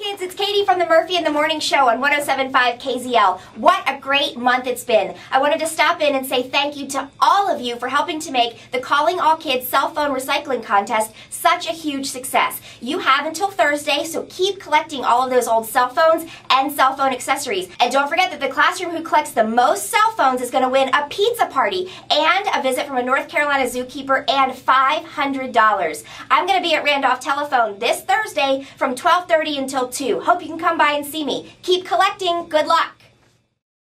kids, it's Katie from the Murphy in the Morning Show on 1075 KZL. What a great month it's been. I wanted to stop in and say thank you to all of you for helping to make the Calling All Kids cell phone recycling contest such a huge success. You have until Thursday, so keep collecting all of those old cell phones and cell phone accessories. And don't forget that the classroom who collects the most cell phones is going to win a pizza party and a visit from a North Carolina zookeeper and $500. I'm going to be at Randolph Telephone this Thursday from 1230 until 2. Hope you can come by and see me. Keep collecting. Good luck.